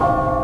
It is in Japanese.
you